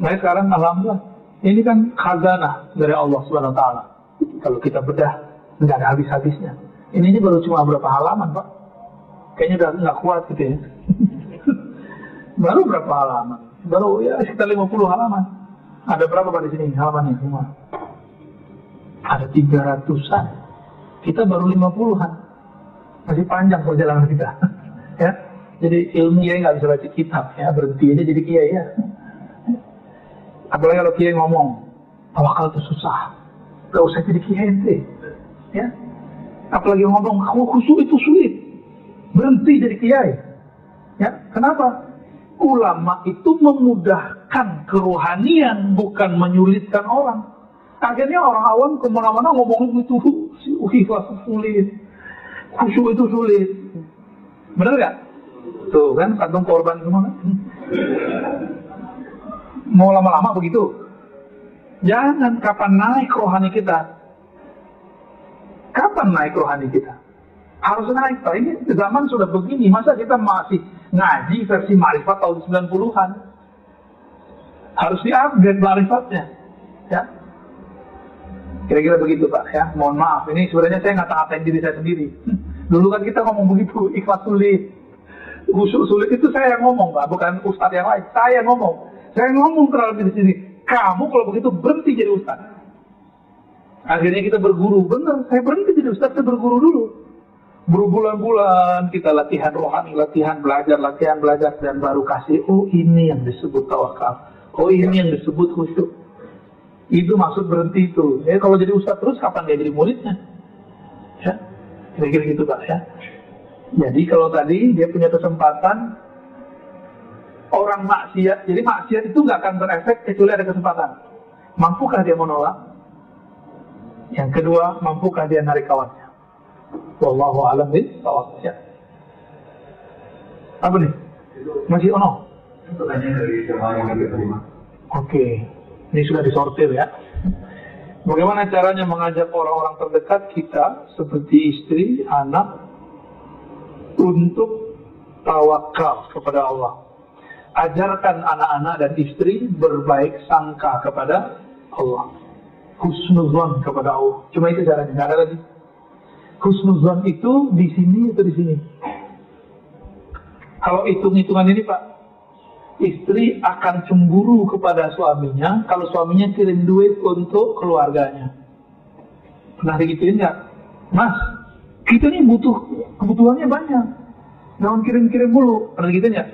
Speaker 2: Nah sekarang alhamdulillah. Ini kan khazanah dari Allah subhanahu wa taala. Kalau kita bedah nggak ada habis-habisnya ini aja baru cuma berapa halaman pak. Kayaknya udah nggak kuat gitu ya. [LAUGHS] Baru berapa halaman? Baru ya sekitar 50 halaman. Ada berapa pak di sini halamannya semua? Ada 300an kita baru 50an masih panjang perjalanan kita [LAUGHS] ya. Jadi ilmu kiai nggak bisa baca kitab ya. Berhenti aja jadi kiai ya. Apalagi kalau kiai ngomong tawakal itu susah. Gak usah jadi kiai ente ya apalagi ngomong khusyuk itu sulit berhenti jadi kiai ya kenapa ulama itu memudahkan kerohanian bukan menyulitkan orang akhirnya orang awam ke mana-mana ngomong itu sulit khusyuk itu sulit. Benar gak? Tuh kan kantong korban semua kan? Mau lama-lama begitu? Jangan kapan naik rohani kita. Kapan naik rohani kita? Harus naik. Pak. Ini zaman sudah begini. Masa kita masih ngaji versi marifat tahun 90-an? Harus di-upgrade marifatnya. Ya, Kira-kira begitu Pak ya. Mohon maaf, ini sebenarnya saya nggak ngatain diri saya sendiri. [LAUGHS] Dulu kan kita ngomong begitu, [LAUGHS] ikhlas sulit. Khusyuk sulit itu saya yang ngomong Pak, bukan ustadz yang lain. Saya yang ngomong. Saya ngomong terlalu di sini. Kamu kalau begitu berhenti jadi ustadz. Akhirnya kita berguru. Benar, saya berhenti jadi ustadz, saya berguru dulu. Berbulan-bulan kita latihan rohani, latihan belajar, latihan belajar. Dan baru kasih, oh ini yang disebut tawakal. Oh ini yang disebut khusyuk. Itu maksud berhenti itu. Ya kalau jadi ustadz terus kapan dia jadi muridnya? Ya, kira-kira gitu pak ya. Jadi kalau tadi dia punya kesempatan orang maksiat, jadi maksiat itu nggak akan berefek kecuali ada kesempatan. Mampukah dia menolak? Yang kedua, mampukah dia narik kawannya? Wallahu a'lam bishawab. Ya. Apa nih? Masih ono? Oke. Ini sudah disortir ya. Bagaimana caranya mengajak orang-orang terdekat kita seperti istri, anak untuk tawakal kepada Allah. Ajarkan anak-anak dan istri berbaik sangka kepada Allah. Husnuzan kepada Allah. Cuma itu caranya, nggak ada lagi. Husnuzan itu di sini atau di sini. Kalau hitung-hitungan ini Pak, istri akan cemburu kepada suaminya kalau suaminya kirim duit untuk keluarganya. Pernah digituin nggak? Mas, kita ini butuh kebutuhannya banyak. Jangan kirim-kirim dulu. Pernah gitu nggak?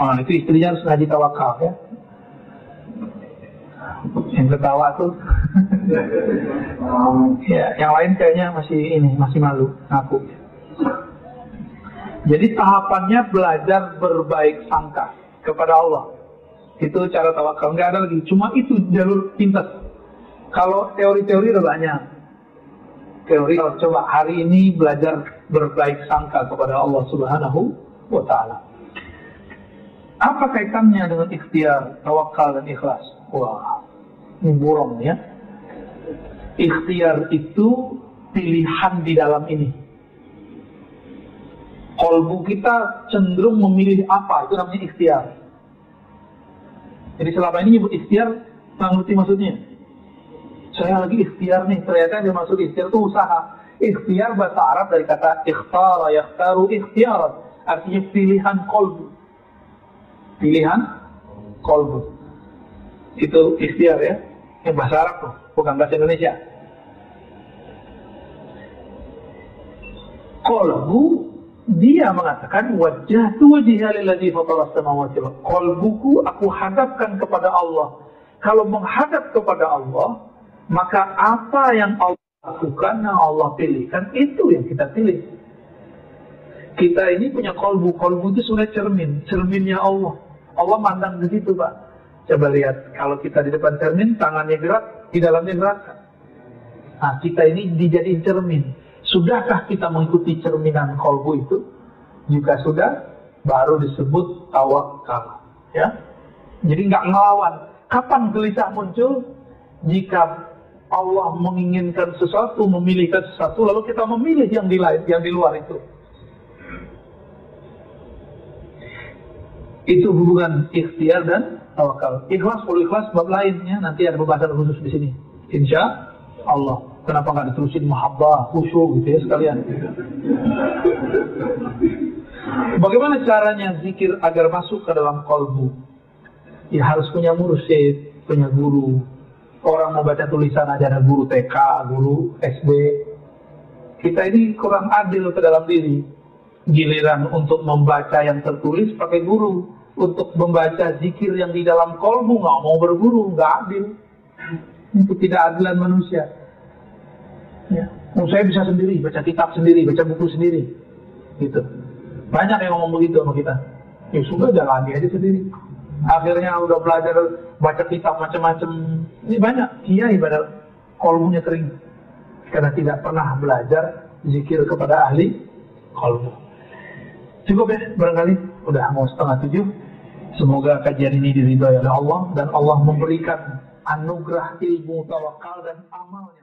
Speaker 2: Oh, itu istrinya harus ngaji tawakal ya. Yang ketawa tuh. [LAUGHS] ya, yang lain kayaknya masih ini, masih malu ngaku. Jadi tahapannya belajar berbaik sangka kepada Allah. Itu cara tawakal. Nggak ada lagi. Cuma itu jalur pintas. Kalau teori-teori udah banyak. Teori kalau coba hari ini belajar berbaik sangka kepada Allah Subhanahu wa taala. Apa kaitannya dengan ikhtiar, tawakal dan ikhlas? Wah, ini burung ya. Ikhtiar itu pilihan di dalam ini. Kolbu kita cenderung memilih apa? Itu namanya ikhtiar. Jadi selama ini nyebut ikhtiar, ngerti maksudnya. Saya lagi ikhtiar nih, ternyata yang dimaksud ikhtiar itu usaha. Ikhtiar bahasa Arab dari kata ikhtara, yakhtaru ikhtiar. Artinya pilihan kolbu. Pilihan kolbu. Itu ikhtiar ya. Yang bahasa Arab tuh, bukan bahasa Indonesia. Kolbu dia mengatakan wajah tu wajhiya lilladzi fatara samawati wal qalbuku aku hadapkan kepada Allah. Kalau menghadap kepada Allah, maka apa yang Allah lakukan, yang Allah pilihkan, itu yang kita pilih. Kita ini punya kolbu, kolbu itu sudah cermin, cerminnya Allah. Allah mandang di situ, Pak. Coba lihat, kalau kita di depan cermin, tangannya gerak, di dalamnya gerak. Nah, kita ini dijadiin cermin. Sudahkah kita mengikuti cerminan kolbu itu? Jika sudah, baru disebut tawakal. Ya, jadi nggak ngelawan. Kapan gelisah muncul? Jika Allah menginginkan sesuatu, memilihkan sesuatu, lalu kita memilih yang di lain, yang di luar itu. Itu hubungan ikhtiar dan tawakal. Ikhlas, perlu ikhlas bab lainnya nanti ada pembahasan khusus di sini. Insya Allah. Kenapa nggak diterusin mahabbah, khusyuk gitu ya sekalian? Bagaimana caranya zikir agar masuk ke dalam kolbu? Ya harus punya mursyid, punya guru. Orang mau baca tulisan aja ada guru TK, guru SD. Kita ini kurang adil ke dalam diri. Giliran untuk membaca yang tertulis pakai guru. Untuk membaca zikir yang di dalam kolbu nggak mau berguru, nggak adil. Itu tidak adilan manusia. Ya. Saya bisa sendiri, baca kitab sendiri, baca buku sendiri. Gitu. Banyak yang ngomong begitu sama kita. Ya sudah jalani aja sendiri. Akhirnya udah belajar baca kitab macam-macam. Ini banyak kiai pada kolbunya kering. Karena tidak pernah belajar zikir kepada ahli kolbu. Cukup ya, barangkali udah mau setengah tujuh. Semoga kajian ini diridhoi oleh Allah dan Allah memberikan anugerah ilmu tawakal dan amalnya.